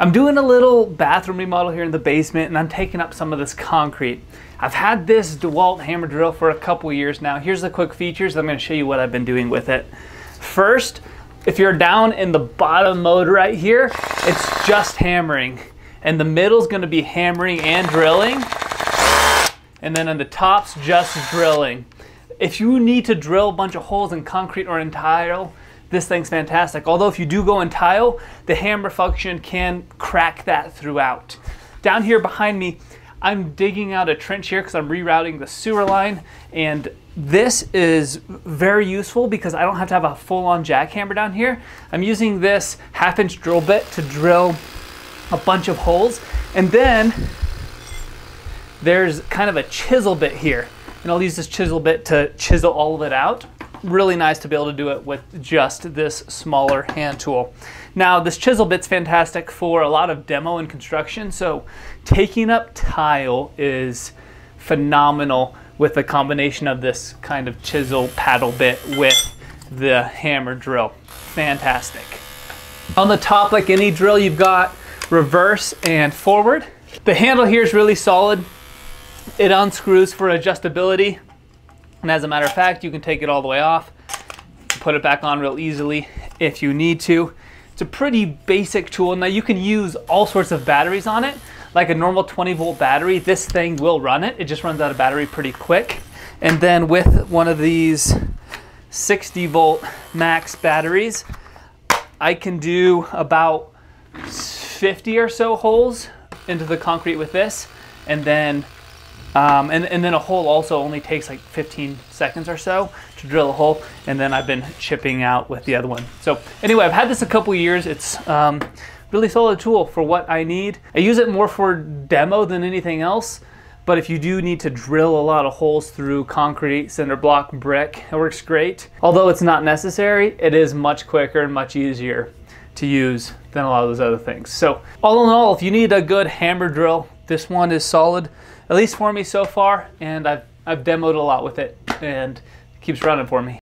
I'm doing a little bathroom remodel here in the basement and I'm taking up some of this concrete. I've had this DeWalt hammer drill for a couple years now. Here's the quick features. I'm gonna show you what I've been doing with it. First, if you're down in the bottom mode right here, it's just hammering. And the middle's gonna be hammering and drilling. And then on the top's just drilling. If you need to drill a bunch of holes in concrete or in tile, this thing's fantastic. Although if you do go in tile, the hammer function can crack that throughout. Down here behind me, I'm digging out a trench here because I'm rerouting the sewer line and this is very useful because I don't have to have a full-on jackhammer down here. I'm using this half-inch drill bit to drill a bunch of holes and then there's kind of a chisel bit here and I'll use this chisel bit to chisel all of it out really nice to be able to do it with just this smaller hand tool. Now this chisel bit's fantastic for a lot of demo and construction. So taking up tile is phenomenal with the combination of this kind of chisel paddle bit with the hammer drill. Fantastic. On the top, like any drill, you've got reverse and forward. The handle here is really solid. It unscrews for adjustability. And as a matter of fact, you can take it all the way off, put it back on real easily if you need to. It's a pretty basic tool. Now you can use all sorts of batteries on it. Like a normal 20 volt battery, this thing will run it. It just runs out of battery pretty quick. And then with one of these 60 volt max batteries, I can do about 50 or so holes into the concrete with this. And then um, and, and then a hole also only takes like 15 seconds or so to drill a hole. And then I've been chipping out with the other one. So anyway, I've had this a couple years. It's um, really solid tool for what I need. I use it more for demo than anything else. But if you do need to drill a lot of holes through concrete, cinder block, brick, it works great. Although it's not necessary, it is much quicker and much easier to use than a lot of those other things. So all in all, if you need a good hammer drill, this one is solid at least for me so far, and I've, I've demoed a lot with it, and it keeps running for me.